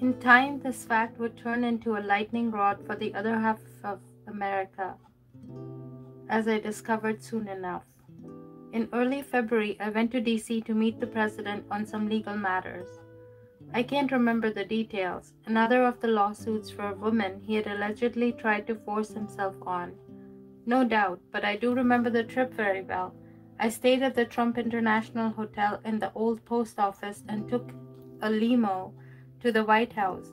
In time, this fact would turn into a lightning rod for the other half of America, as I discovered soon enough. In early February, I went to DC to meet the president on some legal matters. I can't remember the details. Another of the lawsuits for a woman he had allegedly tried to force himself on. No doubt, but I do remember the trip very well. I stayed at the Trump International Hotel in the old post office and took a limo to the White House.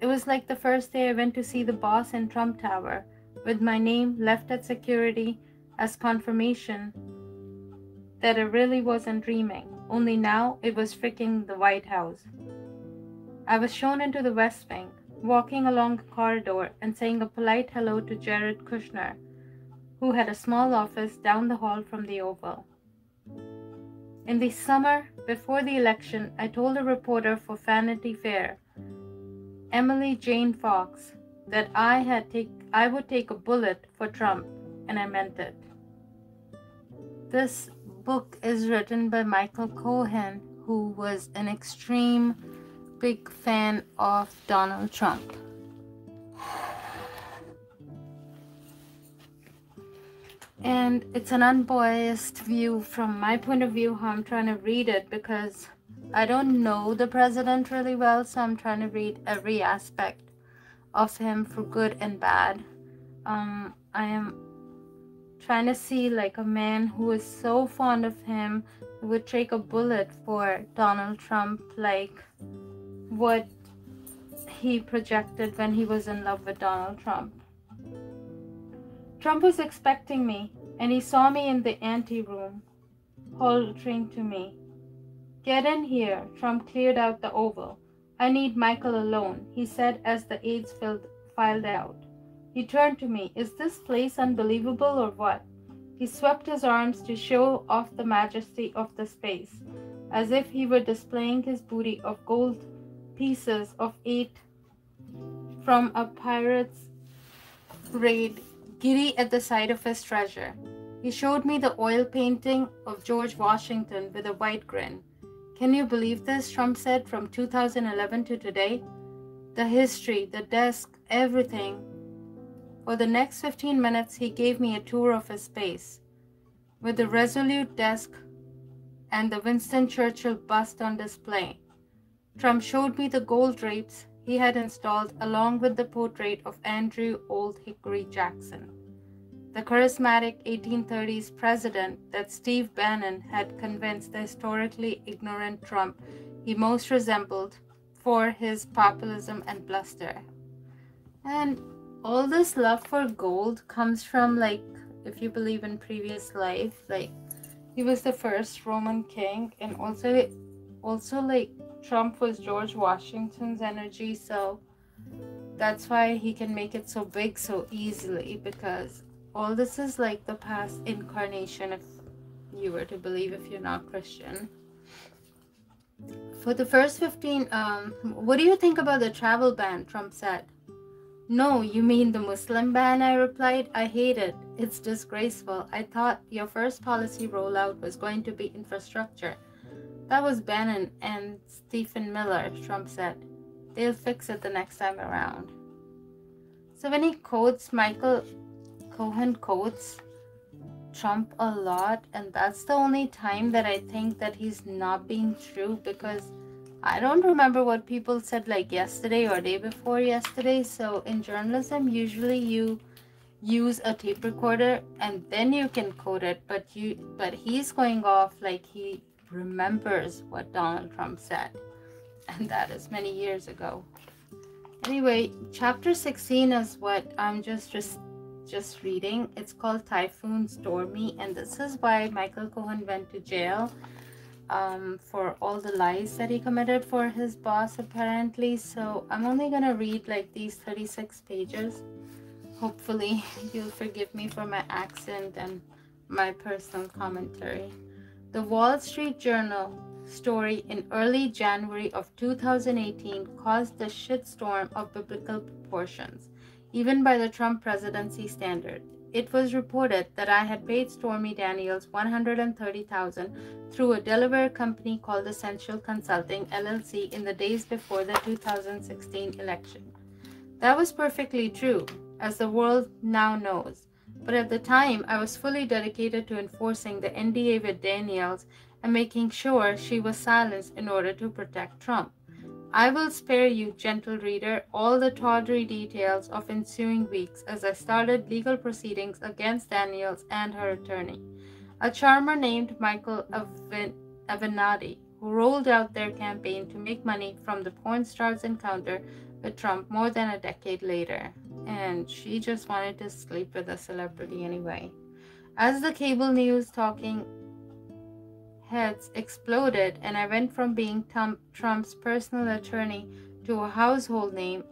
It was like the first day I went to see the boss in Trump Tower, with my name left at security as confirmation that I really wasn't dreaming, only now it was freaking the White House. I was shown into the West Wing, walking along a corridor and saying a polite hello to Jared Kushner, who had a small office down the hall from the Oval. In the summer before the election, I told a reporter for Vanity Fair, Emily Jane Fox, that I had take I would take a bullet for Trump, and I meant it. This book is written by Michael Cohen, who was an extreme big fan of Donald Trump. And it's an unbiased view from my point of view how I'm trying to read it because I don't know the president really well, so I'm trying to read every aspect of him for good and bad. Um, I am trying to see like a man who is so fond of him would take a bullet for Donald Trump, like what he projected when he was in love with Donald Trump. Trump was expecting me, and he saw me in the ante room, holding to me. Get in here, Trump cleared out the oval. I need Michael alone, he said as the aides filed out. He turned to me. Is this place unbelievable or what? He swept his arms to show off the majesty of the space, as if he were displaying his booty of gold pieces of eight from a pirate's raid, giddy at the sight of his treasure. He showed me the oil painting of George Washington with a white grin. Can you believe this? Trump said from 2011 to today. The history, the desk, everything for the next 15 minutes, he gave me a tour of his space, with the Resolute desk and the Winston Churchill bust on display. Trump showed me the gold drapes he had installed along with the portrait of Andrew Old Hickory Jackson, the charismatic 1830s president that Steve Bannon had convinced the historically ignorant Trump he most resembled for his populism and bluster. And all this love for gold comes from like if you believe in previous life like he was the first roman king and also also like trump was george washington's energy so that's why he can make it so big so easily because all this is like the past incarnation if you were to believe if you're not christian for the first 15 um what do you think about the travel ban trump said no, you mean the Muslim ban? I replied. I hate it. It's disgraceful. I thought your first policy rollout was going to be infrastructure. That was Bannon and Stephen Miller, Trump said. They'll fix it the next time around. So when he quotes Michael Cohen quotes Trump a lot, and that's the only time that I think that he's not being true because I don't remember what people said like yesterday or day before yesterday. So in journalism, usually you use a tape recorder and then you can quote it. But you, but he's going off like he remembers what Donald Trump said, and that is many years ago. Anyway, chapter 16 is what I'm just just just reading. It's called Typhoon Stormy, and this is why Michael Cohen went to jail um, for all the lies that he committed for his boss, apparently. So I'm only gonna read like these 36 pages. Hopefully, you'll forgive me for my accent and my personal commentary. The Wall Street Journal story in early January of 2018 caused a shitstorm of biblical proportions, even by the Trump presidency standard. it was reported that I had paid Stormy Daniels 130,000 through a Delaware company called Essential Consulting LLC in the days before the 2016 election. That was perfectly true, as the world now knows. But at the time, I was fully dedicated to enforcing the NDA with Daniels and making sure she was silenced in order to protect Trump. I will spare you, gentle reader, all the tawdry details of ensuing weeks as I started legal proceedings against Daniels and her attorney, a charmer named Michael Avenatti, who rolled out their campaign to make money from the porn star's encounter with Trump more than a decade later. And she just wanted to sleep with a celebrity anyway. As the cable news talking heads exploded, and I went from being Trump's personal attorney to a household name.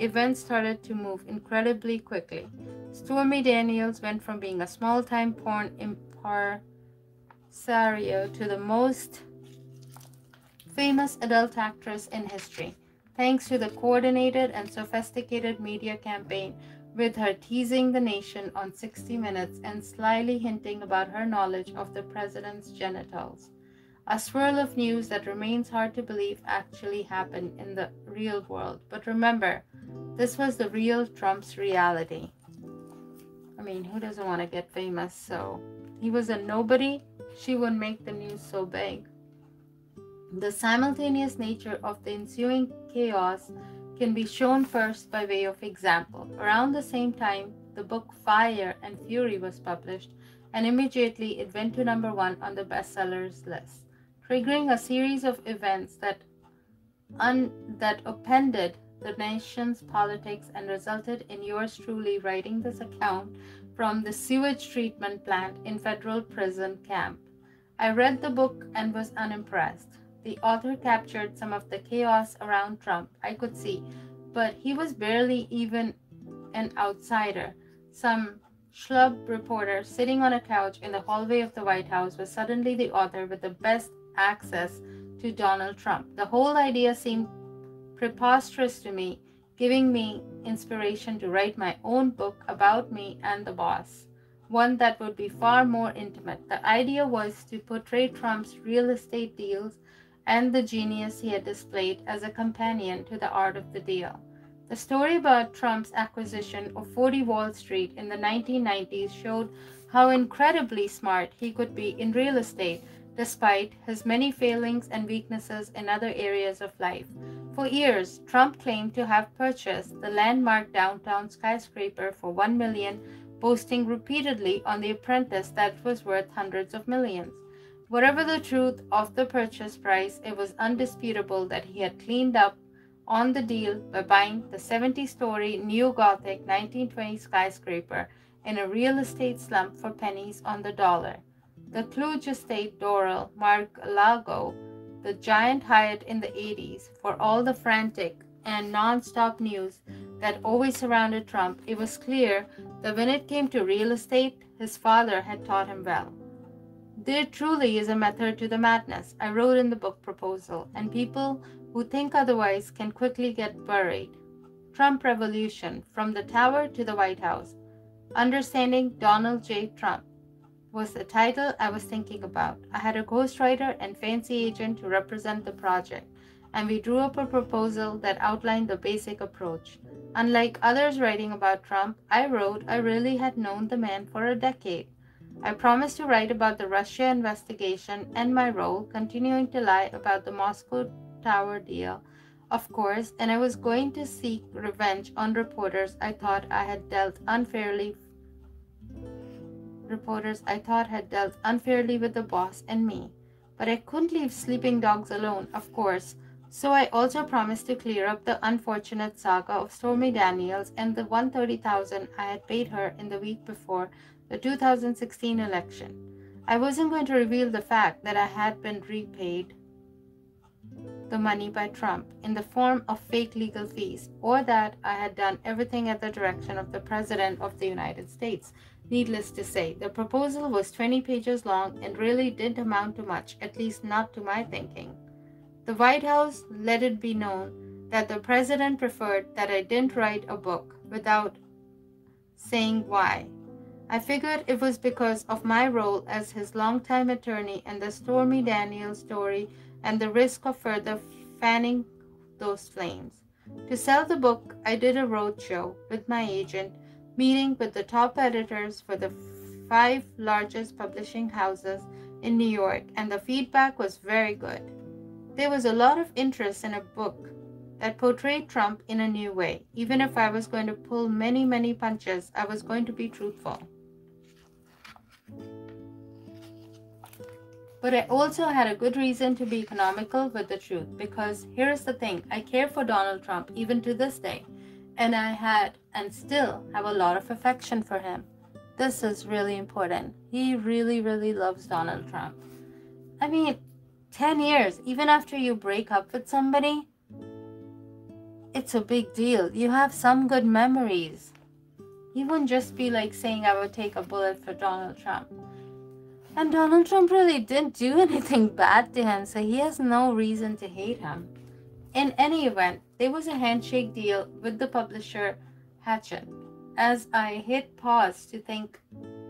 Events started to move incredibly quickly. Stormy Daniels went from being a small time porn impresario to the most famous adult actress in history, thanks to the coordinated and sophisticated media campaign with her teasing the nation on 60 Minutes and slyly hinting about her knowledge of the president's genitals. A swirl of news that remains hard to believe actually happened in the real world. But remember, this was the real Trump's reality. I mean, who doesn't want to get famous? So he was a nobody. She would make the news so big. The simultaneous nature of the ensuing chaos can be shown first by way of example. Around the same time, the book Fire and Fury was published, and immediately it went to number one on the bestsellers list, triggering a series of events that un- that upended the nation's politics and resulted in yours truly writing this account from the sewage treatment plant in federal prison camp. I read the book and was unimpressed. The author captured some of the chaos around Trump, I could see, but he was barely even an outsider. Some schlub reporter sitting on a couch in the hallway of the White House was suddenly the author with the best access to Donald Trump. The whole idea seemed preposterous to me, giving me inspiration to write my own book about me and the boss, one that would be far more intimate. The idea was to portray Trump's real estate deals and the genius he had displayed as a companion to the art of the deal. The story about Trump's acquisition of 40 Wall Street in the 1990s showed how incredibly smart he could be in real estate despite his many failings and weaknesses in other areas of life. For years, Trump claimed to have purchased the landmark downtown skyscraper for 1 million, boasting repeatedly on The Apprentice that it was worth hundreds of millions. Whatever the truth of the purchase price, it was undisputable that he had cleaned up on the deal by buying the 70 story neo Gothic 1920 skyscraper in a real estate slump for pennies on the dollar. The Kluge Estate Doral Mar-a-Lago, the giant Hyatt in the 80s, for all the frantic and non stop news that always surrounded Trump, it was clear that when it came to real estate, his father had taught him well. There truly is a method to the madness, I wrote in the book proposal, and people who think otherwise can quickly get buried. Trump Revolution From the Tower to the White House Understanding Donald J. Trump was the title I was thinking about. I had a ghostwriter and fancy agent to represent the project, and we drew up a proposal that outlined the basic approach. Unlike others writing about Trump, I wrote I really had known the man for a decade. I promised to write about the Russia investigation and my role, continuing to lie about the Moscow Tower deal, of course, and I was going to seek revenge on reporters I thought I had dealt unfairly reporters I thought had dealt unfairly with the boss and me. But I couldn't leave sleeping dogs alone, of course, so I also promised to clear up the unfortunate saga of Stormy Daniels and the 130,000 I had paid her in the week before the 2016 election. I wasn't going to reveal the fact that I had been repaid the money by Trump in the form of fake legal fees, or that I had done everything at the direction of the President of the United States. Needless to say, the proposal was 20 pages long and really didn't amount to much, at least not to my thinking. The White House let it be known that the President preferred that I didn't write a book without saying why. I figured it was because of my role as his longtime attorney and the Stormy Daniels story and the risk of further fanning those flames. To sell the book, I did a roadshow with my agent, meeting with the top editors for the five largest publishing houses in New York, and the feedback was very good. There was a lot of interest in a book that portrayed Trump in a new way. Even if I was going to pull many, many punches, I was going to be truthful. But I also had a good reason to be economical with the truth because here is the thing I care for Donald Trump even to this day, and I had and still have a lot of affection for him. This is really important. He really, really loves Donald Trump. I mean, 10 years, even after you break up with somebody, it's a big deal. You have some good memories. He wouldn't just be like saying, I would take a bullet for Donald Trump. And Donald Trump really didn't do anything bad to him, so he has no reason to hate him. In any event, there was a handshake deal with the publisher Hachette. As I hit pause to think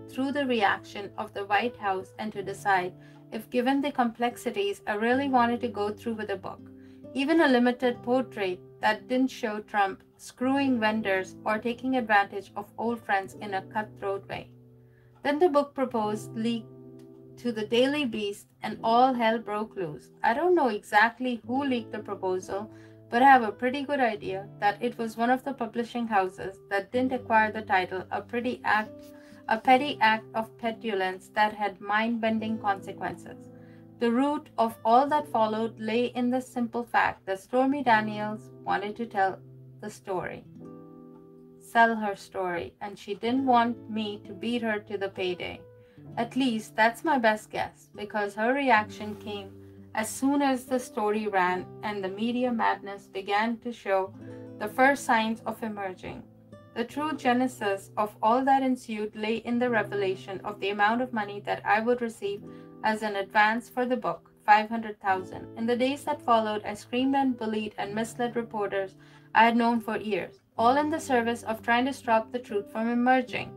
through the reaction of the White House and to decide if, given the complexities, I really wanted to go through with the book. Even a limited portrait that didn't show Trump screwing vendors or taking advantage of old friends in a cutthroat way. Then the book proposed leaked to the Daily Beast, and all hell broke loose. I don't know exactly who leaked the proposal, but I have a pretty good idea that it was one of the publishing houses that didn't acquire the title a pretty act a petty act of petulance that had mind-bending consequences. The root of all that followed lay in the simple fact that Stormy Daniels wanted to tell the story, sell her story, and she didn't want me to beat her to the payday. At least that's my best guess, because her reaction came as soon as the story ran and the media madness began to show the first signs of emerging. The true genesis of all that ensued lay in the revelation of the amount of money that I would receive as an advance for the book, 500,000. In the days that followed, I screamed and bullied and misled reporters I had known for years, all in the service of trying to stop the truth from emerging.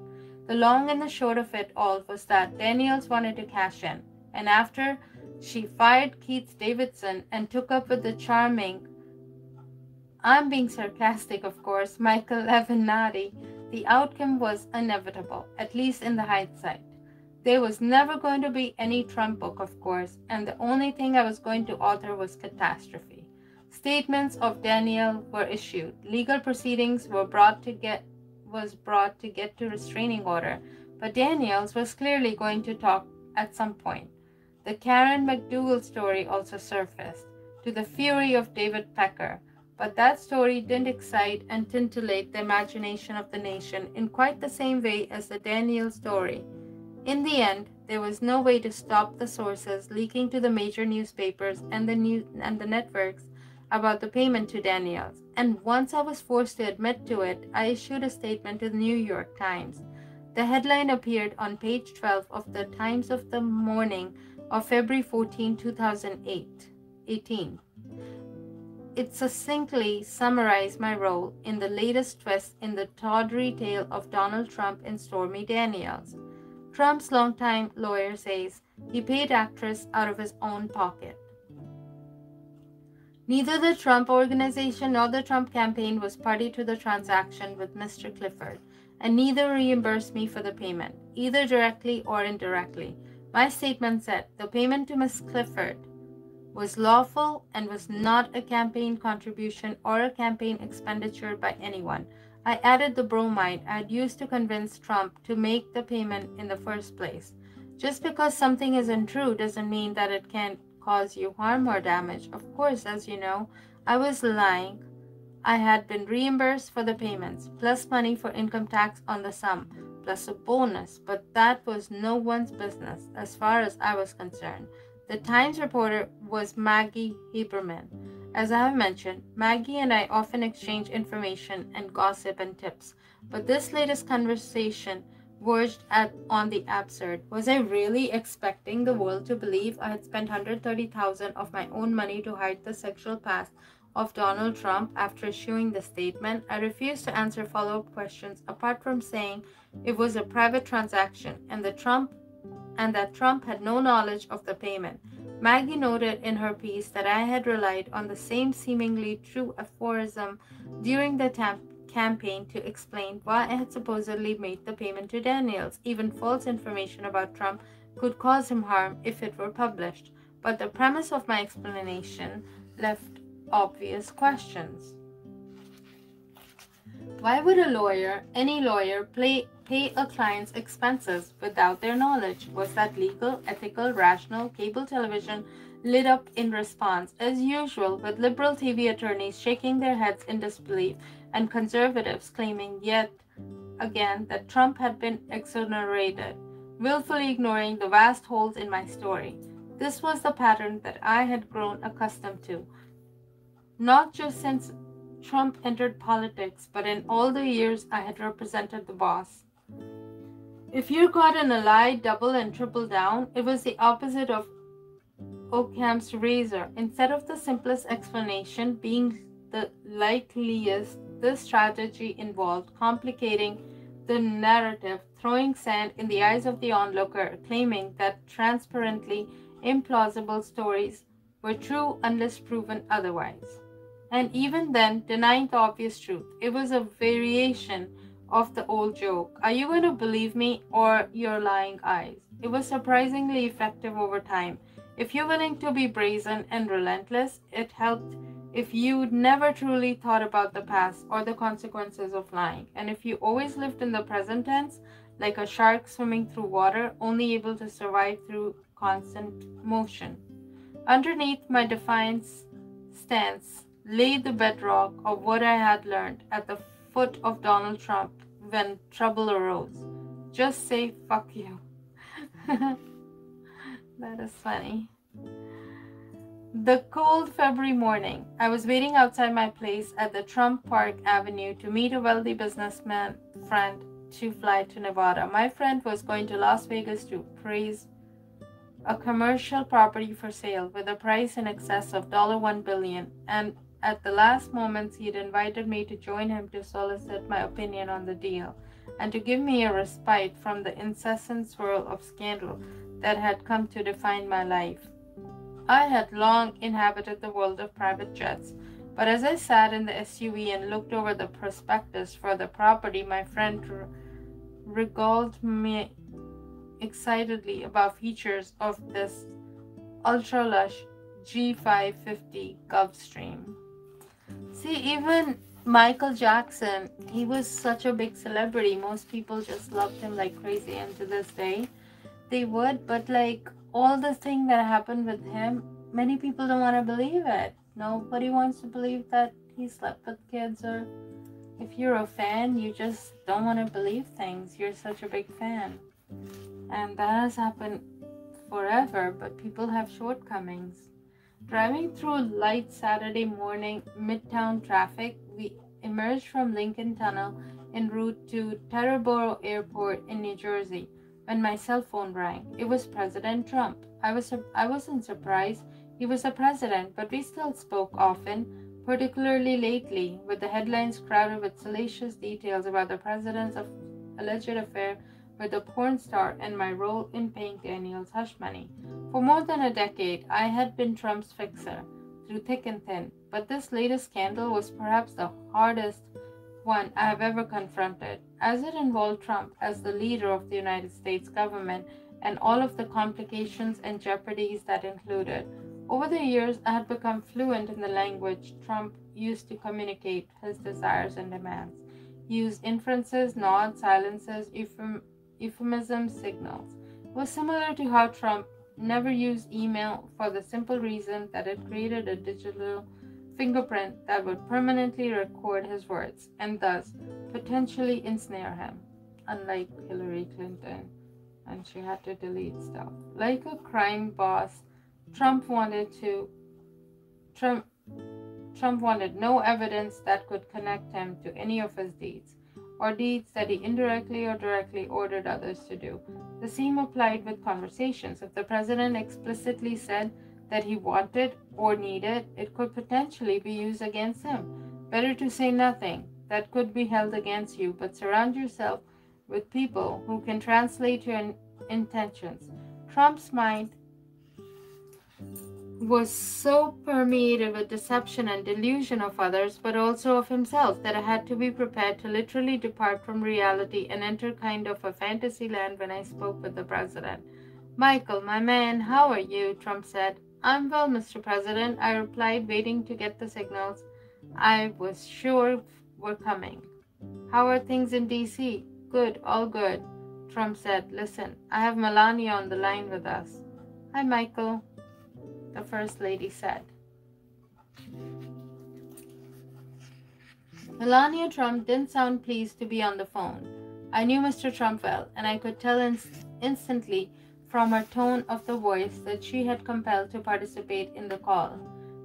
The long and the short of it all was that Daniels wanted to cash in, and after she fired Keith Davidson and took up with the charming, I'm being sarcastic, of course, Michael Avenatti, the outcome was inevitable, at least in the hindsight. There was never going to be any Trump book, of course, and the only thing I was going to author was catastrophe. Statements of Daniel were issued. Legal proceedings were brought to get was brought to get to restraining order, but Daniels was clearly going to talk at some point. The Karen McDougal story also surfaced, to the fury of David Pecker, but that story didn't excite and titillate the imagination of the nation in quite the same way as the Daniels story. In the end, there was no way to stop the sources leaking to the major newspapers and the new and the networks about the payment to Daniels, and once I was forced to admit to it, I issued a statement to the New York Times. The headline appeared on page 12 of the Times of the morning of February 14, 2008. 18. It succinctly summarized my role in the latest twist in the tawdry tale of Donald Trump and Stormy Daniels. Trump's longtime lawyer says he paid actress out of his own pocket. Neither the Trump organization nor the Trump campaign was party to the transaction with Mr. Clifford, and neither reimbursed me for the payment, either directly or indirectly. My statement said the payment to Miss Clifford was lawful and was not a campaign contribution or a campaign expenditure by anyone. I added the bromide I had used to convince Trump to make the payment in the first place. Just because something isn't true doesn't mean that it can't cause you harm or damage. Of course, as you know, I was lying. I had been reimbursed for the payments, plus money for income tax on the sum, plus a bonus, but that was no one's business as far as I was concerned. The Times reporter was Maggie Haberman. As I have mentioned, Maggie and I often exchange information and gossip and tips, but this latest conversation verged at on the absurd. Was I really expecting the world to believe I had spent 130,000 of my own money to hide the sexual past of Donald Trump after issuing the statement, I refused to answer follow up questions apart from saying it was a private transaction and the Trump and that Trump had no knowledge of the payment. Maggie noted in her piece that I had relied on the same seemingly true aphorism during the tam- campaign to explain why I had supposedly made the payment to Daniels. Even false information about Trump could cause him harm if it were published. But the premise of my explanation left obvious questions. Why would a lawyer, any lawyer, play, pay a client's expenses without their knowledge? Was that legal, ethical, rational? Cable television lit up in response, as usual, with liberal TV attorneys shaking their heads in disbelief and conservatives claiming yet again that Trump had been exonerated, willfully ignoring the vast holes in my story. This was the pattern that I had grown accustomed to, not just since Trump entered politics, but in all the years I had represented the boss. If you got in a lie, double and triple down, it was the opposite of Occam's razor. Instead of the simplest explanation being the likeliest, this strategy involved complicating the narrative, throwing sand in the eyes of the onlooker, claiming that transparently implausible stories were true unless proven otherwise. And even then, denying the obvious truth. It was a variation of the old joke Are you going to believe me or your lying eyes? It was surprisingly effective over time. If you're willing to be brazen and relentless, it helped if you never truly thought about the past or the consequences of lying, and if you always lived in the present tense, like a shark swimming through water, only able to survive through constant motion. Underneath my defiance stance lay the bedrock of what I had learned at the foot of Donald Trump when trouble arose. Just say fuck you. that is funny. The cold February morning, I was waiting outside my place at the Trump Park Avenue to meet a wealthy businessman friend to fly to Nevada. My friend was going to Las Vegas to praise a commercial property for sale with a price in excess of 1 billion, and at the last moments he had invited me to join him to solicit my opinion on the deal and to give me a respite from the incessant swirl of scandal that had come to define my life. I had long inhabited the world of private jets, but as I sat in the SUV and looked over the prospectus for the property, my friend regaled me excitedly about features of this ultra lush G550 Gulfstream. See, even Michael Jackson, he was such a big celebrity. Most people just loved him like crazy, and to this day, they would. But like all the thing that happened with him, many people don't want to believe it. Nobody wants to believe that he slept with kids or if you're a fan, you just don't want to believe things. You're such a big fan. And that has happened forever, but people have shortcomings. Driving through light Saturday morning midtown traffic, we emerged from Lincoln Tunnel en route to Teterboro Airport in New Jersey when my cell phone rang. It was President Trump. I was I wasn't surprised. He was the president, but we still spoke often, particularly lately, with the headlines crowded with salacious details about the president's alleged affair with a porn star and my role in paying Daniel's hush money. For more than a decade, I had been Trump's fixer through thick and thin, but this latest scandal was perhaps the hardest one I have ever confronted, as it involved Trump as the leader of the United States government and all of the complications and jeopardies that included. Over the years, I had become fluent in the language Trump used to communicate his desires and demands. He used inferences, nods, silences, euphem- euphemisms, signals. It was similar to how Trump never used email for the simple reason that it created a digital fingerprint that would permanently record his words and thus potentially ensnare him, unlike Hillary Clinton, and she had to delete stuff. Like a crime boss, Trump wanted to Trump Trump wanted no evidence that could connect him to any of his deeds or deeds that he indirectly or directly ordered others to do. The same applied with conversations. If the president explicitly said that he wanted or needed, it could potentially be used against him. Better to say nothing that could be held against you, but surround yourself with people who can translate your intentions. Trump's mind was so permeated with deception and delusion of others, but also of himself, that I had to be prepared to literally depart from reality and enter kind of a fantasy land when I spoke with the president. Michael, my man, how are you? Trump said. I'm well, Mr. President, I replied, waiting to get the signals I was sure were coming. How are things in D.C.? Good, all good. Trump said, Listen, I have Melania on the line with us. Hi, Michael the First Lady said. Melania Trump didn't sound pleased to be on the phone. I knew Mr. Trump well, and I could tell inst- instantly from her tone of the voice that she had compelled to participate in the call.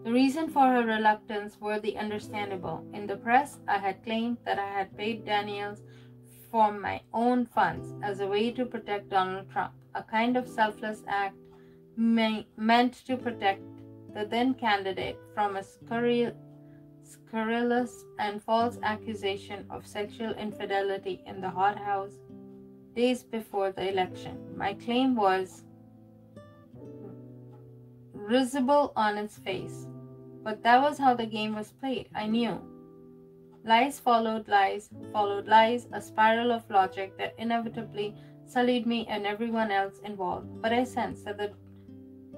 The reason for her reluctance were the understandable. In the press, I had claimed that I had paid Daniels from my own funds as a way to protect Donald Trump, a kind of selfless act may, meant to protect the then candidate from a scurril, scurrilous and false accusation of sexual infidelity in the hothouse days before the election. My claim was risible on its face, but that was how the game was played. I knew. Lies followed lies, followed lies, a spiral of logic that inevitably sullied me and everyone else involved. But I sensed that the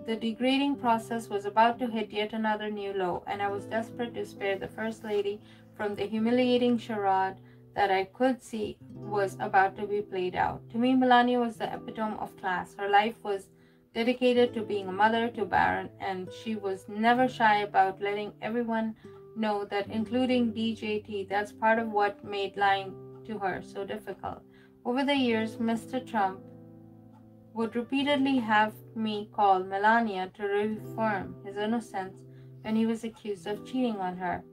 the degrading process was about to hit yet another new low, and I was desperate to spare the First Lady from the humiliating charade that I could see was about to be played out. To me, Melania was the epitome of class. Her life was dedicated to being a mother to Barron, and she was never shy about letting everyone know that, including DJT, that's part of what made lying to her so difficult. Over the years, Mr. Trump would repeatedly have me call Melania to reaffirm his innocence when he was accused of cheating on her.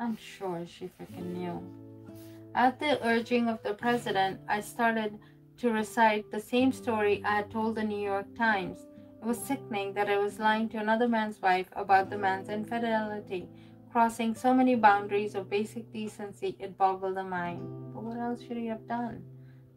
I'm sure she freaking knew. At the urging of the president, I started to recite the same story I had told the New York Times. It was sickening that I was lying to another man's wife about the man's infidelity, crossing so many boundaries of basic decency it boggled the mind. But what else should he have done?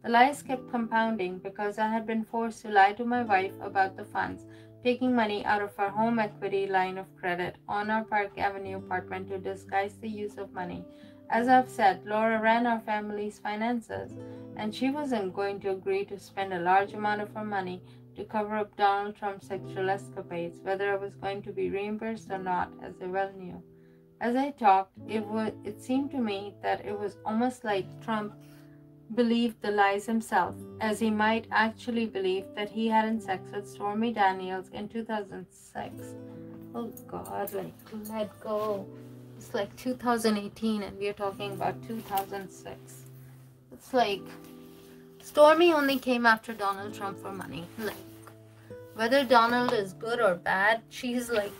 The lies kept compounding because I had been forced to lie to my wife about the funds, taking money out of our home equity line of credit on our Park Avenue apartment to disguise the use of money. As I've said, Laura ran our family's finances, and she wasn't going to agree to spend a large amount of her money to cover up Donald Trump's sexual escapades, whether I was going to be reimbursed or not, as they well knew. As I talked, it would it seemed to me that it was almost like Trump believed the lies himself, as he might actually believe that he had sex with Stormy Daniels in 2006. Oh God, like, let go. It's like 2018 and we're talking about 2006. It's like, Stormy only came after Donald Trump for money. Like, whether Donald is good or bad, she's like,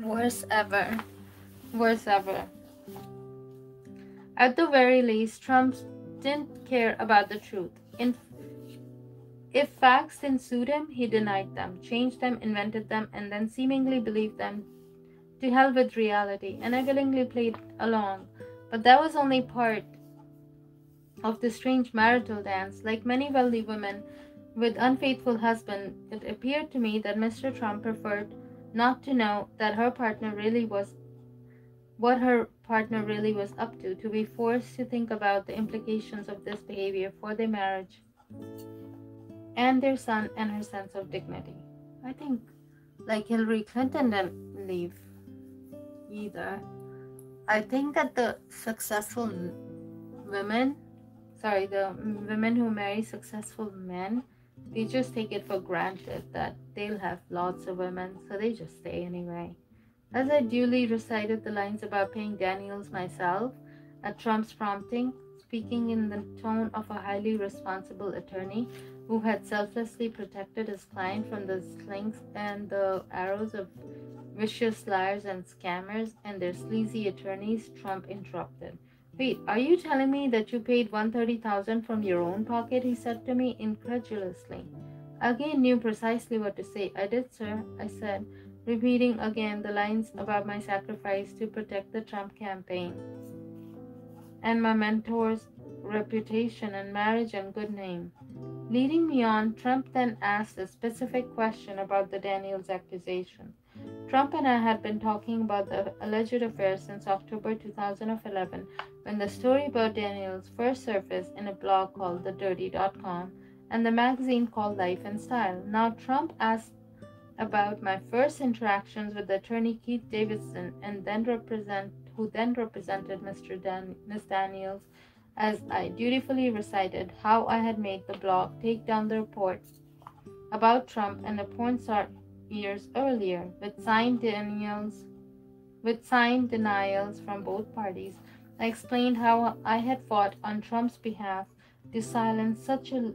worse ever. Worse ever. At the very least, Trump didn't care about the truth. In, if facts didn't suit him, he denied them, changed them, invented them, and then seemingly believed them. To hell with reality, and I willingly played along. But that was only part of the strange marital dance. Like many wealthy women with unfaithful husbands, it appeared to me that Mr. Trump preferred not to know that her partner really was what her partner really was up to, to be forced to think about the implications of this behavior for their marriage and their son and her sense of dignity. I think, like Hillary Clinton didn't leave either. I think that the successful women, sorry, the women who marry successful men, they just take it for granted that they'll have lots of women, so they just stay anyway. As I duly recited the lines about paying Daniels myself, at Trump's prompting, speaking in the tone of a highly responsible attorney who had selflessly protected his client from the slings and the arrows of vicious liars and scammers and their sleazy attorneys, Trump interrupted. Wait, are you telling me that you paid 130,000 from your own pocket? he said to me incredulously. Again knew precisely what to say. I did, sir, I said repeating again the lines about my sacrifice to protect the Trump campaign and my mentor's reputation and marriage and good name. Leading me on, Trump then asked a specific question about the Daniels accusation. Trump and I had been talking about the alleged affair since October 2011 when the story about Daniels first surfaced in a blog called TheDirty.com and the magazine called Life and Style. Now, Trump asked about my first interactions with attorney Keith Davidson and then represent who then represented Mr. Dan, Miss Daniels as I dutifully recited how I had made the blog take down the report about Trump and the porn star years earlier, with signed denials, with signed denials from both parties. I explained how I had fought on Trump's behalf to silence such a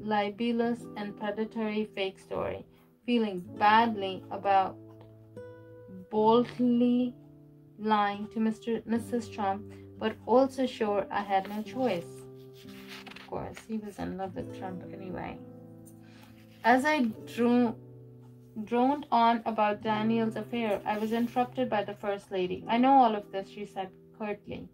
libelous and predatory fake story, feeling badly about boldly lying to Mr. Mrs. Trump, but also sure I had no choice. Of course, he was in love with Trump anyway. As I drew droned on about Daniel's affair, I was interrupted by the First Lady. I know all of this, she said curtly.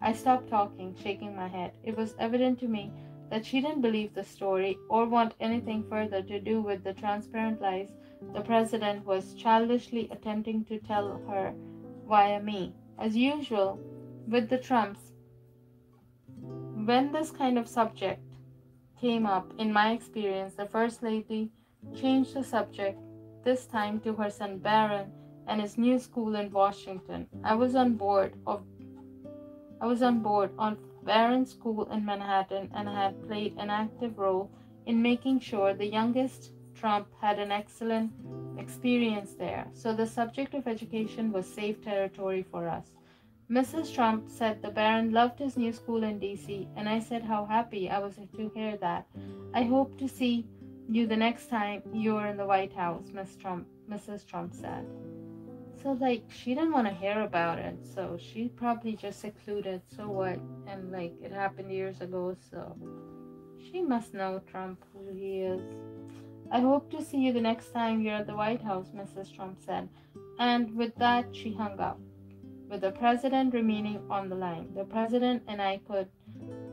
I stopped talking, shaking my head. It was evident to me that she didn't believe the story or want anything further to do with the transparent lies the president was childishly attempting to tell her via me. As usual, with the Trumps, when this kind of subject came up, in my experience, the First Lady changed the subject this time to her son Barron and his new school in Washington. I was on board of I was on board on Barron's school in Manhattan and had played an active role in making sure the youngest Trump had an excellent experience there. So the subject of education was safe territory for us. Mrs. Trump said the Barron loved his new school in DC, and I said how happy I was to hear that. I hope to see you the next time you're in the White House, Miss Trump, Mrs. Trump said. So, like, she didn't want to hear about it, so she probably just secluded. So what? And, like, it happened years ago, so she must know Trump, who he is. I hope to see you the next time you're at the White House, Mrs. Trump said. And with that, she hung up, with the president remaining on the line. The president and I could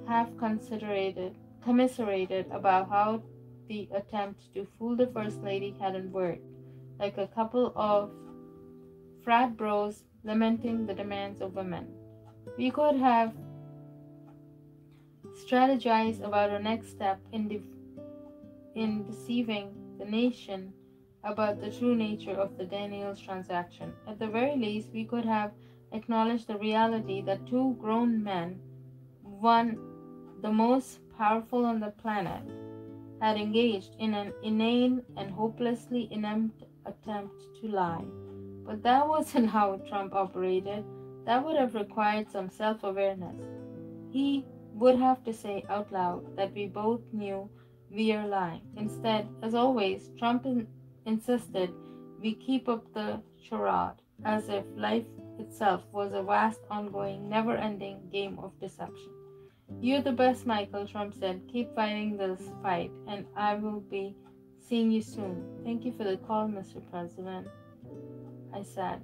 have considerated, commiserated about how the attempt to fool the First Lady hadn't worked, like a couple of frat bros lamenting the demands of women. We could have strategized about our next step in, de- in deceiving the nation about the true nature of the Daniels transaction. At the very least, we could have acknowledged the reality that two grown men, one the most powerful on the planet, had engaged in an inane and hopelessly inept attempt to lie. But that wasn't how Trump operated. That would have required some self awareness. He would have to say out loud that we both knew we are lying. Instead, as always, Trump in- insisted we keep up the charade as if life itself was a vast, ongoing, never ending game of deception. You're the best, Michael, Trump said. Keep fighting this fight, and I will be seeing you soon. Thank you for the call, Mr. President. I said.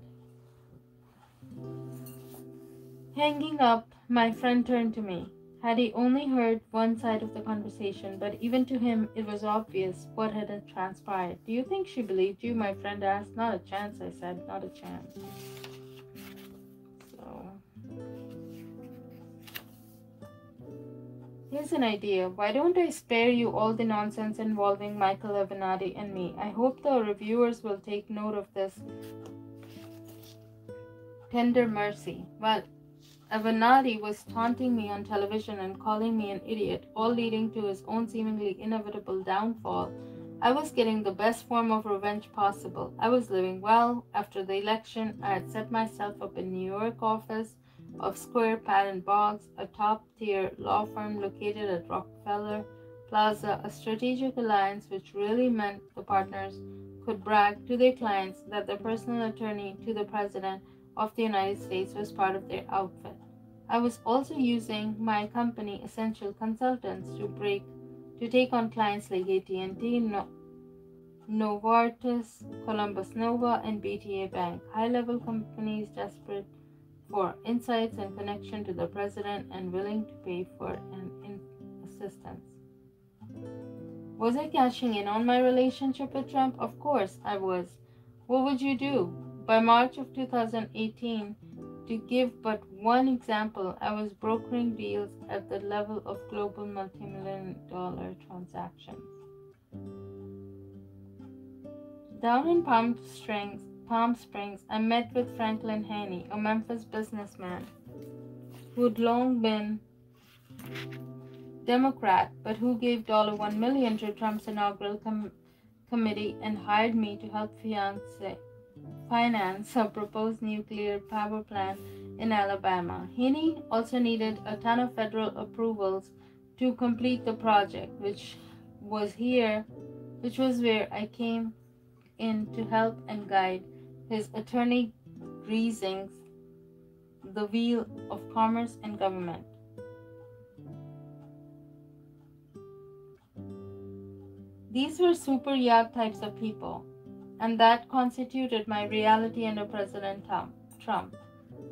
Hanging up, my friend turned to me. Had he only heard one side of the conversation, but even to him it was obvious what had transpired. Do you think she believed you? My friend asked. Not a chance, I said. Not a chance. Here's an idea. Why don't I spare you all the nonsense involving Michael Avenatti and me? I hope the reviewers will take note of this tender mercy. Well, Avenatti was taunting me on television and calling me an idiot, all leading to his own seemingly inevitable downfall. I was getting the best form of revenge possible. I was living well. After the election, I had set myself up in New York office of Squire Patton Boggs, a top tier law firm located at Rockefeller Plaza, a strategic alliance which really meant the partners could brag to their clients that the personal attorney to the President of the United States was part of their outfit. I was also using my company Essential Consultants to break to take on clients like AT&T, Novartis, Columbus Nova, and BTA Bank, high level companies desperate for insights and connection to the president and willing to pay for an assistance. Was I cashing in on my relationship with Trump? Of course I was. What would you do? By March of 2018, to give but one example, I was brokering deals at the level of global multimillion dollar transactions. Down in Palm Springs, Palm Springs, I met with Franklin Haney, a Memphis businessman who'd long been Democrat, but who gave $1 million to Trump's inaugural com- committee and hired me to help fiance, finance a proposed nuclear power plant in Alabama. Haney also needed a ton of federal approvals to complete the project, which was here, which was where I came in to help and guide his attorney Greasings, the wheel of commerce and government. These were super yacht types of people, and that constituted my reality under President Trump.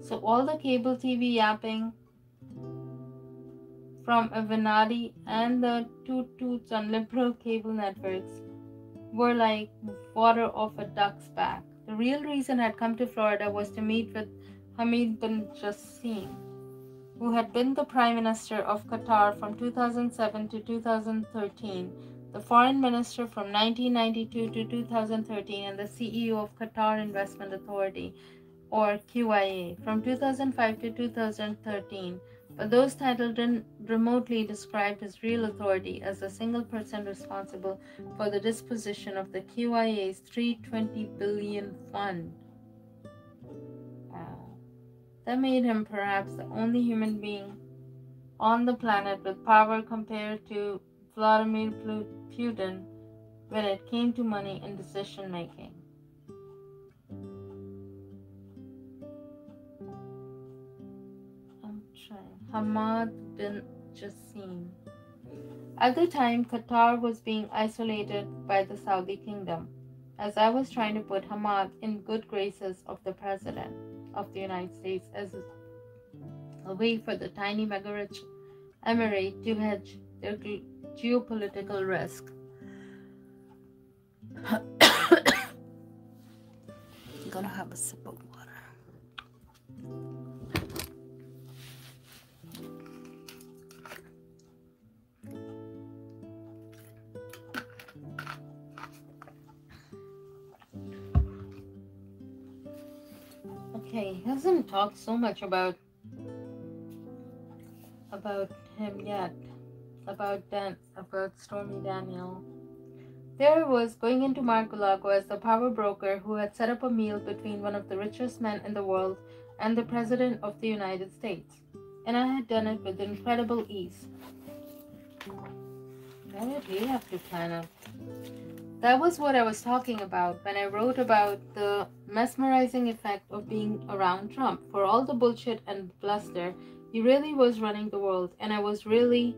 So all the cable TV yapping from Avenatti and the Toot Toots on liberal cable networks were like water off a duck's back. The real reason I'd come to Florida was to meet with Hamad bin Jassim, who had been the Prime Minister of Qatar from 2007 to 2013, the Foreign Minister from 1992 to 2013, and the CEO of Qatar Investment Authority, or QIA, from 2005 to 2013 those titles didn't remotely describe his real authority as the single person responsible for the disposition of the QIA's 320 billion fund. Wow. That made him perhaps the only human being on the planet with power compared to Vladimir Putin when it came to money and decision making. Hamad bin Jassim. At the time, Qatar was being isolated by the Saudi kingdom, as I was trying to put Hamad in good graces of the President of the United States as a way for the tiny mega rich emirate to hedge their geopolitical risk. I'm gonna have a sip of Okay, he hasn't talked so much about about him yet. About Dan about Stormy Daniel. There was going into Mar-a-Lago as the power broker who had set up a meal between one of the richest men in the world and the President of the United States. And I had done it with incredible ease. Why did he have to plan it? That was what I was talking about when I wrote about the mesmerizing effect of being around Trump. For all the bullshit and bluster, he really was running the world, and I was really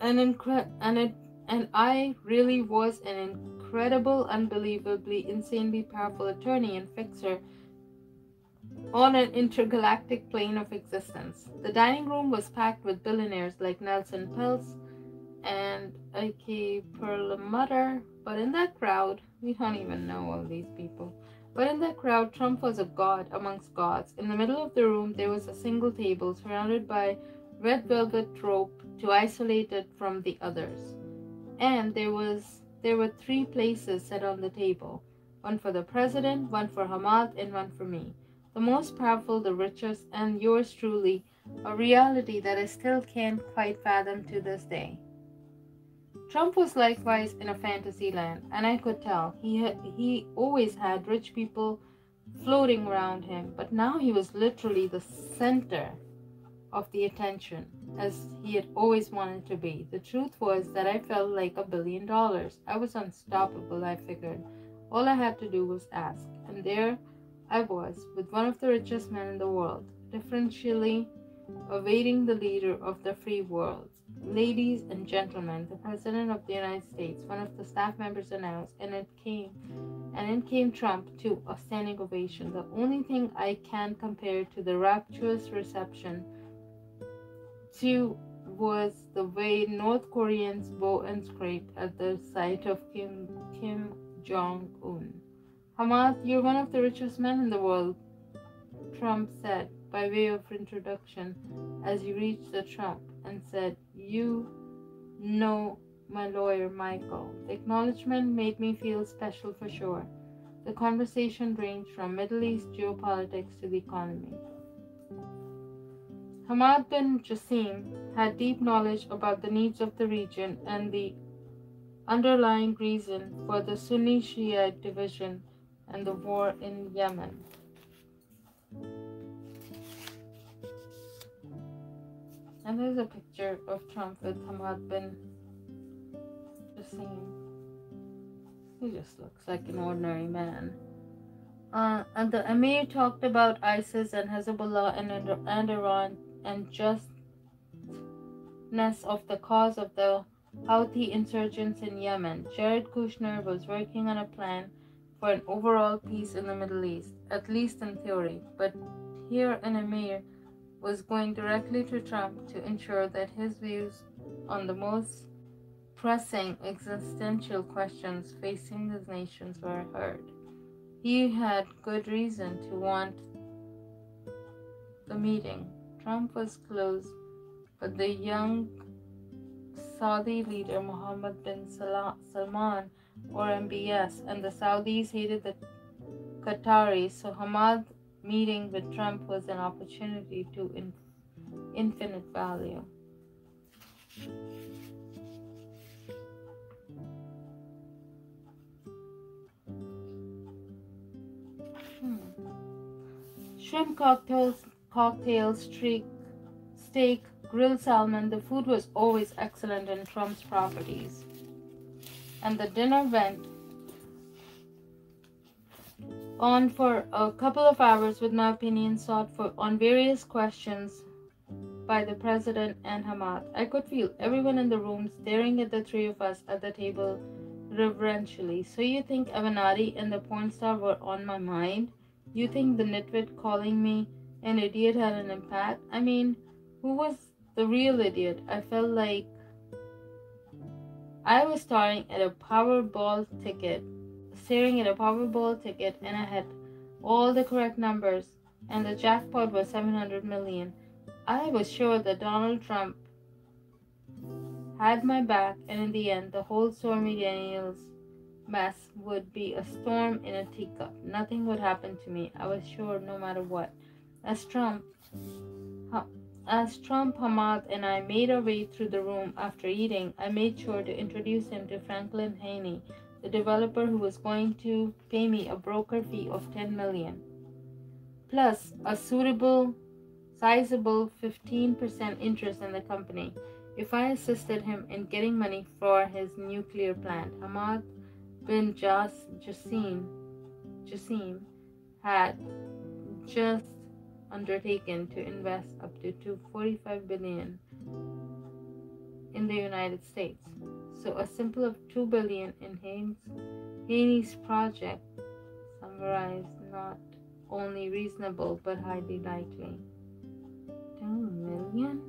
an incre- and it, and I really was an incredible, unbelievably, insanely powerful attorney and fixer on an intergalactic plane of existence. The dining room was packed with billionaires like Nelson Peltz and AK Perlmutter, but in that crowd, we don't even know all these people. But in that crowd, Trump was a god amongst gods. In the middle of the room, there was a single table surrounded by red velvet rope to isolate it from the others. And there was there were three places set on the table. One for the president, one for Hamad, and one for me. The most powerful, the richest, and yours truly, a reality that I still can't quite fathom to this day. Trump was likewise in a fantasy land, and I could tell he had, he always had rich people floating around him, but now he was literally the center of the attention, as he had always wanted to be. The truth was that I felt like a billion dollars. I was unstoppable, I figured. All I had to do was ask, and there I was, with one of the richest men in the world, differentially awaiting the leader of the free world Ladies and gentlemen, the President of the United States, one of the staff members announced, and it came and in came Trump to a standing ovation. The only thing I can compare to the rapturous reception to was the way North Koreans bow and scrape at the sight of Kim Kim Jong Un. Hamad, you're one of the richest men in the world, Trump said by way of introduction as he reached the Trump and said, You know my lawyer, Michael. The acknowledgement made me feel special for sure. The conversation ranged from Middle East geopolitics to the economy. Hamad bin Jassim had deep knowledge about the needs of the region and the underlying reason for the Sunni Shiite division and the war in Yemen. And there's a picture of Trump with Hamad bin Jassim. He just looks like an ordinary man. Uh, and the Emir talked about ISIS and Hezbollah and, and Iran and justness of the cause of the Houthi insurgents in Yemen. Jared Kushner was working on a plan for an overall peace in the Middle East, at least in theory. But here an emir was going directly to Trump to ensure that his views on the most pressing existential questions facing his nations were heard. He had good reason to want the meeting. Trump was close, but the young Saudi leader Mohammed bin Salman or MBS, and the Saudis hated the Qataris, so Hamad meeting with Trump was an opportunity to in, infinite value. Hmm. Shrimp cocktails, cocktails, steak, steak, grilled salmon. The food was always excellent in Trump's properties and the dinner went on for a couple of hours with my opinion sought for on various questions by the president and Hamad. I could feel everyone in the room staring at the three of us at the table reverentially. So you think Avenatti and the porn star were on my mind? You think the nitwit calling me an idiot had an impact? I mean, who was the real idiot? I felt like I was staring at a Powerball ticket, staring at a Powerball ticket, and I had all the correct numbers, and the jackpot was 700 million. I was sure that Donald Trump had my back, and in the end, the whole Stormy Daniels mess would be a storm in a teacup. Nothing would happen to me. I was sure no matter what. As Trump, as Trump, Hamad, and I made our way through the room after eating, I made sure to introduce him to Franklin Haney, the developer who was going to pay me a broker fee of 10 million, plus a suitable, sizable 15% interest in the company if I assisted him in getting money for his nuclear plant. Hamad bin Jas Jassim, Jassim had just undertaken to invest up to 245 billion in the United States. So a simple of 2 billion in Haynes, Haney's project summarized not only reasonable but highly likely. 2 million?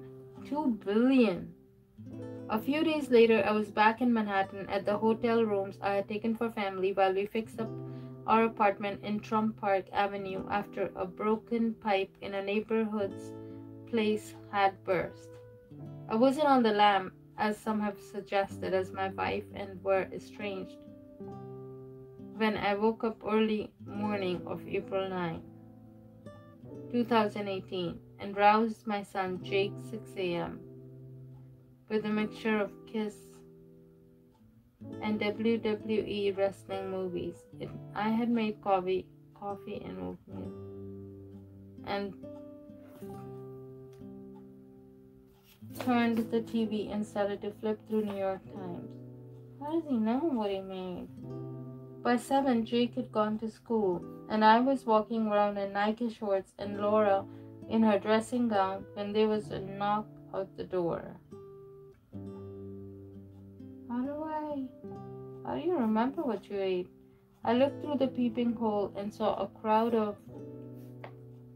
2 billion. A few days later, I was back in Manhattan at the hotel rooms I had taken for family while we fixed up our apartment in Trump Park Avenue after a broken pipe in a neighborhood's place had burst. I wasn't on the lam, as some have suggested, as my wife and were estranged. When I woke up early morning of April 9, 2018, and roused my son Jake 6 a.m. with a mixture of kiss and WWE wrestling movies. It, I had made coffee, coffee and oatmeal, and turned the TV and started to flip through New York Times. How does he know what he made? By seven, Jake had gone to school, and I was walking around in Nike shorts and Laura in her dressing gown when there was a knock at the door. How do I. How do you remember what you ate? I looked through the peeping hole and saw a crowd of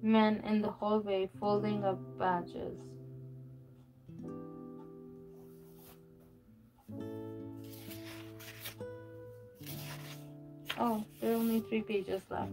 men in the hallway folding up badges. Oh, there are only three pages left.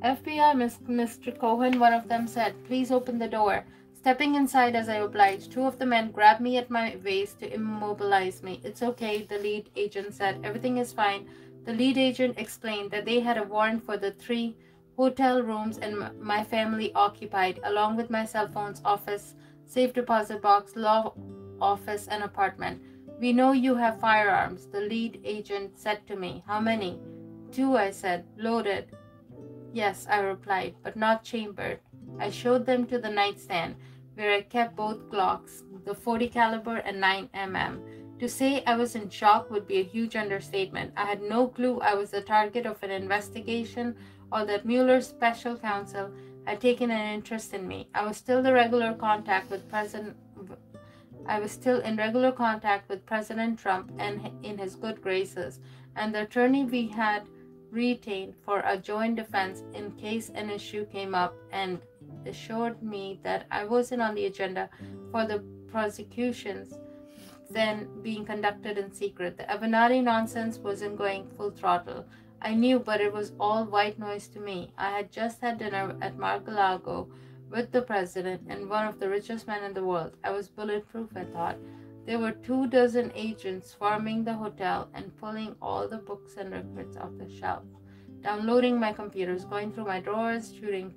FBI, Mr. Cohen, one of them said, Please open the door. Stepping inside as I obliged, two of the men grabbed me at my waist to immobilize me. It's okay, the lead agent said. Everything is fine. The lead agent explained that they had a warrant for the three hotel rooms and my family occupied, along with my cell phones, office, safe deposit box, law office, and apartment. We know you have firearms, the lead agent said to me. How many? Two, I said. Loaded. Yes, I replied, but not chambered. I showed them to the nightstand, where I kept both Glocks, the 40 caliber and 9 mm. To say I was in shock would be a huge understatement. I had no clue I was the target of an investigation or that Mueller's special counsel had taken an interest in me. I was still the regular contact with President I was still in regular contact with President Trump and in his good graces, and the attorney we had retained for a joint defense in case an issue came up and assured me that I wasn't on the agenda for the prosecutions then being conducted in secret. The Avenatti nonsense wasn't going full throttle. I knew, but it was all white noise to me. I had just had dinner at Mar-a-Lago with the president and one of the richest men in the world. I was bulletproof, I thought. There were two dozen agents swarming the hotel and pulling all the books and records off the shelf, downloading my computers, going through my drawers, shooting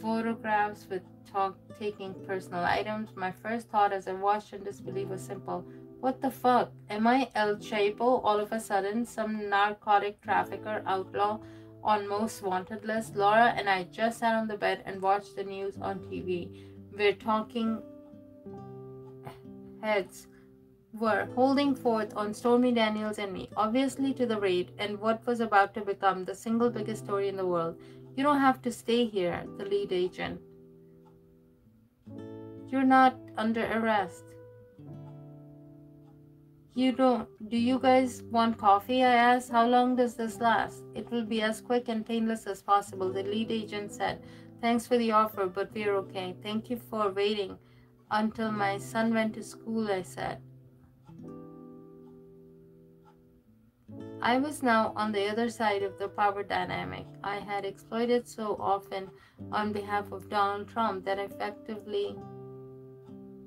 photographs with talk, taking personal items. My first thought as I watched in disbelief was simple. What the fuck? Am I El Chapo all of a sudden? Some narcotic trafficker outlaw on most wanted list? Laura and I just sat on the bed and watched the news on TV. We're talking heads were holding forth on Stormy Daniels and me, obviously to the raid and what was about to become the single biggest story in the world. You don't have to stay here, the lead agent. You're not under arrest. You don't. Do you guys want coffee? I asked. How long does this last? It will be as quick and painless as possible, the lead agent said. Thanks for the offer, but we're okay. Thank you for waiting until my son went to school, I said. I was now on the other side of the power dynamic I had exploited so often on behalf of Donald Trump that effectively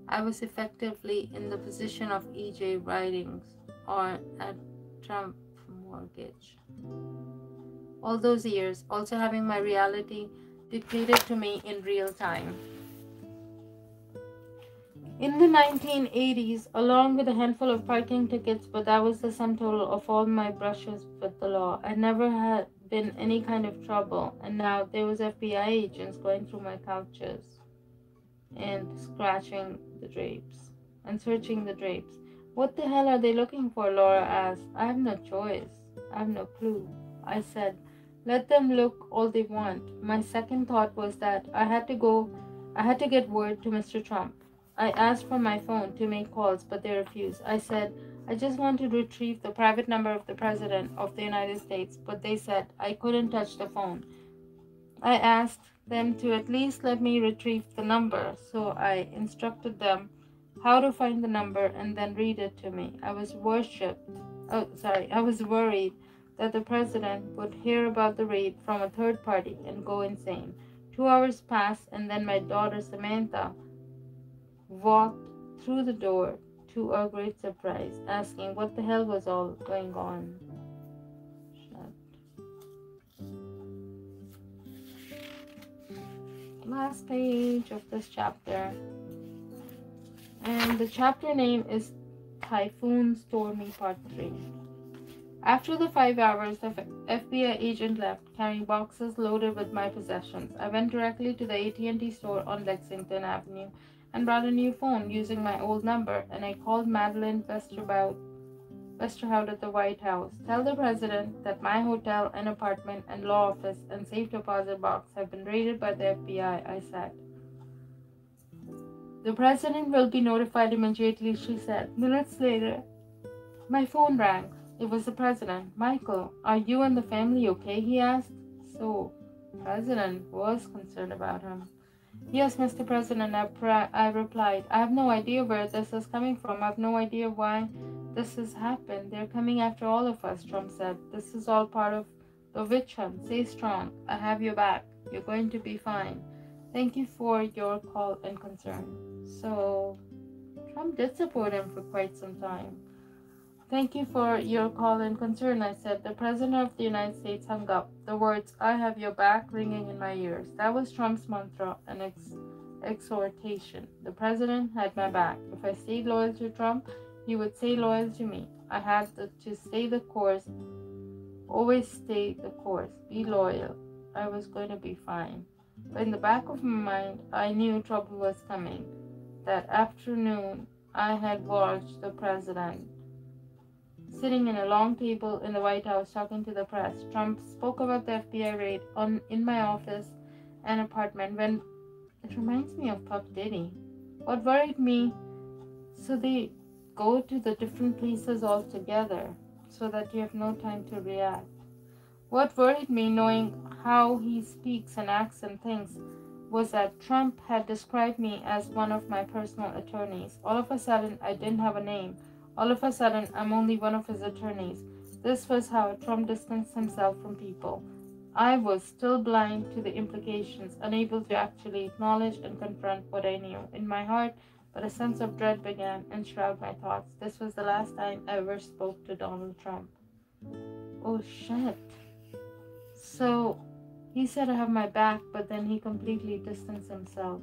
I was effectively in the position of EJ Ridings or at Trump mortgage. All those years, also having my reality dictated to me in real time. In the 1980s, along with a handful of parking tickets, but that was the sum total of all my brushes with the law. I never had been any kind of trouble, and now there was FBI agents going through my couches and scratching the drapes and searching the drapes. What the hell are they looking for? Laura asked. I have no choice. I have no clue. I said, let them look all they want. My second thought was that I had to go, I had to get word to Mr. Trump. I asked for my phone to make calls, but they refused. I said, I just want to retrieve the private number of the President of the United States, but they said I couldn't touch the phone. I asked them to at least let me retrieve the number, so I instructed them how to find the number and then read it to me. I was worshipped. Oh, sorry, I was worried that the president would hear about the raid from a third party and go insane. Two hours passed, and then my daughter Samantha walked through the door to our great surprise, asking what the hell was all going on. Last page of this chapter. And the chapter name is Typhoon Stormy Part 3. After the five hours, the FBI agent left, carrying boxes loaded with my possessions. I went directly to the AT&T store on Lexington Avenue and brought a new phone using my old number, and I called Madeleine Westerhout, Westerhout at the White House. Tell the president that my hotel and apartment and law office and safe deposit box have been raided by the FBI, I said. The president will be notified immediately, she said. Minutes later, My phone rang. It was the president. Michael, are you and the family okay? he asked. So, president was concerned about him. Yes, Mr. President, I, I replied. I have no idea where this is coming from. I have no idea why this has happened. They're coming after all of us, Trump said. This is all part of the witch hunt. Stay strong. I have your back. You're going to be fine. Thank you for your call and concern. So, Trump did support him for quite some time. Thank you for your call and concern, I said. The President of the United States hung up, the words, I have your back, ringing in my ears. That was Trump's mantra, an ex- exhortation. The President had my back. If I stayed loyal to Trump, he would stay loyal to me. I had to stay the course, always stay the course, be loyal. I was going to be fine. But in the back of my mind, I knew trouble was coming. That afternoon, I had watched the President sitting in a long table in the White House talking to the press. Trump spoke about the FBI raid on in my office and apartment when it reminds me of Puff Diddy. What worried me so they go to the different places all together so that you have no time to react. What worried me knowing how he speaks and acts and thinks was that Trump had described me as one of my personal attorneys. All of a sudden I didn't have a name. All of a sudden, I'm only one of his attorneys. This was how Trump distanced himself from people. I was still blind to the implications, unable to actually acknowledge and confront what I knew. In my heart, but a sense of dread began and shrouded my thoughts. This was the last time I ever spoke to Donald Trump. Oh shit. So he said I have my back, but then he completely distanced himself.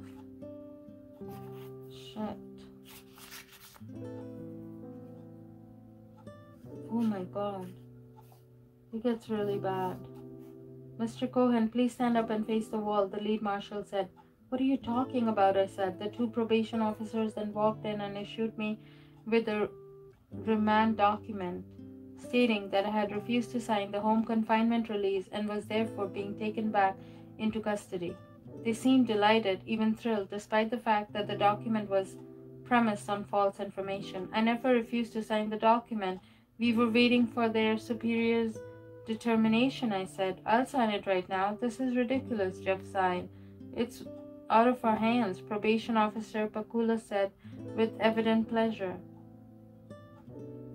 Shit. Oh my god. It gets really bad. Mr. Cohen, please stand up and face the wall, the lead marshal said. What are you talking about? I said. The two probation officers then walked in and issued me with a remand document stating that I had refused to sign the home confinement release and was therefore being taken back into custody. They seemed delighted, even thrilled, despite the fact that the document was premised on false information. I never refused to sign the document we were waiting for their superior's determination, I said. I'll sign it right now. This is ridiculous, Jeff sighed. It's out of our hands, probation officer Pakula said with evident pleasure.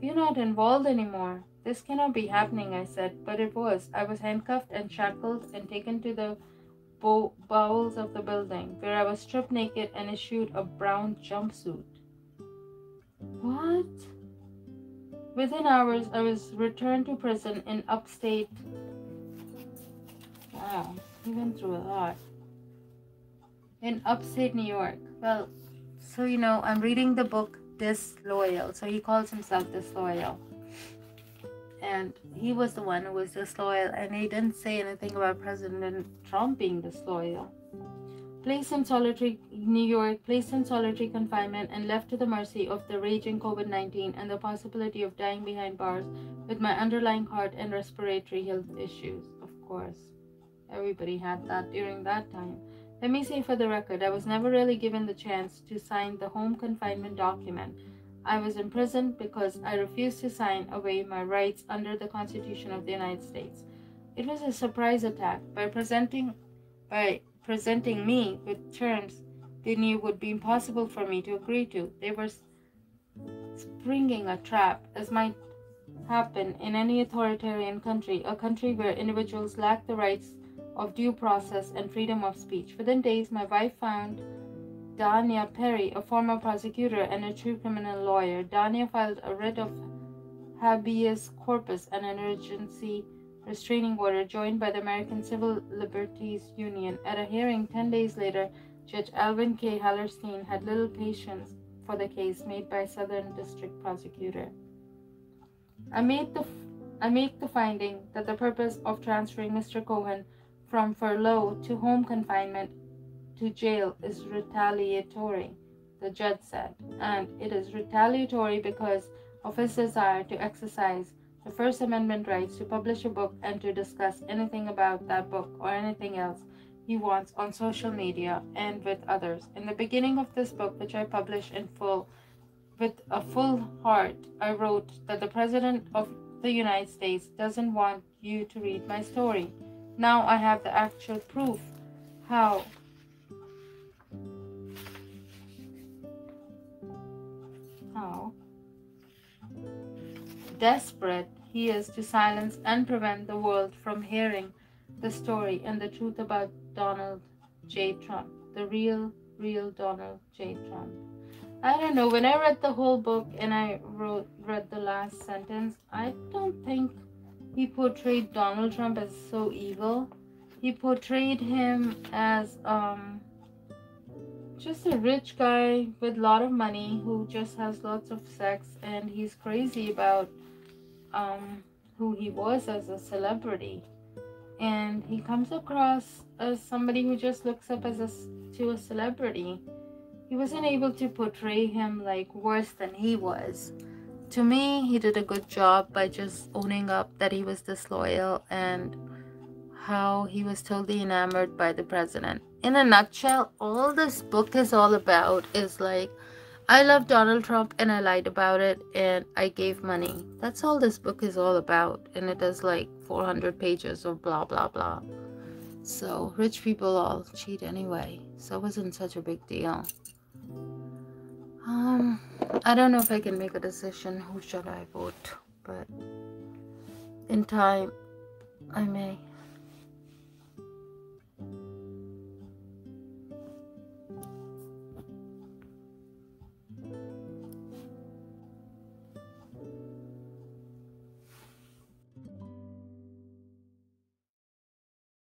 We're not involved anymore. This cannot be happening, I said, but it was. I was handcuffed and shackled and taken to the bowels of the building, where I was stripped naked and issued a brown jumpsuit. What? Within hours, I was returned to prison in upstate. Wow, he went through a lot. In upstate New York. Well, so you know, I'm reading the book Disloyal. So he calls himself Disloyal. And he was the one who was disloyal, and he didn't say anything about President Trump being disloyal placed in solitary New York, placed in solitary confinement and left to the mercy of the raging COVID-19 and the possibility of dying behind bars with my underlying heart and respiratory health issues. Of course, everybody had that during that time. Let me say for the record, I was never really given the chance to sign the home confinement document. I was imprisoned because I refused to sign away my rights under the Constitution of the United States. It was a surprise attack by presenting by presenting me with terms they knew would be impossible for me to agree to. They were springing a trap, as might happen in any authoritarian country, a country where individuals lack the rights of due process and freedom of speech. Within days, my wife found Danya Perry, a former prosecutor and a true criminal lawyer. Danya filed a writ of habeas corpus and an urgency restraining order joined by the American Civil Liberties Union. At a hearing 10 days later, Judge Alvin K. Hellerstein had little patience for the case made by Southern District Prosecutor. I made the I make the finding that the purpose of transferring Mr. Cohen from furlough to home confinement to jail is retaliatory, the judge said, and it is retaliatory because of his desire to exercise the First Amendment rights to publish a book and to discuss anything about that book or anything else he wants on social media and with others. In the beginning of this book, which I publish in full with a full heart, I wrote that the President of the United States doesn't want you to read my story. Now I have the actual proof. How? How? Desperate he is to silence and prevent the world from hearing the story and the truth about Donald J. Trump, the real, real Donald J. Trump. I don't know. When I read the whole book and I wrote read the last sentence, I don't think he portrayed Donald Trump as so evil. He portrayed him as um just a rich guy with a lot of money who just has lots of sex and he's crazy about um who he was as a celebrity. And he comes across as somebody who just looks up as a to a celebrity. He wasn't able to portray him like worse than he was. To me he did a good job by just owning up that he was disloyal and how he was totally enamored by the president. In a nutshell all this book is all about is like I love Donald Trump and I lied about it and I gave money. That's all this book is all about. And it has like 400 pages of blah, blah, blah. So rich people all cheat anyway. So it wasn't such a big deal. Um, I don't know if I can make a decision who should I vote, but in time I may.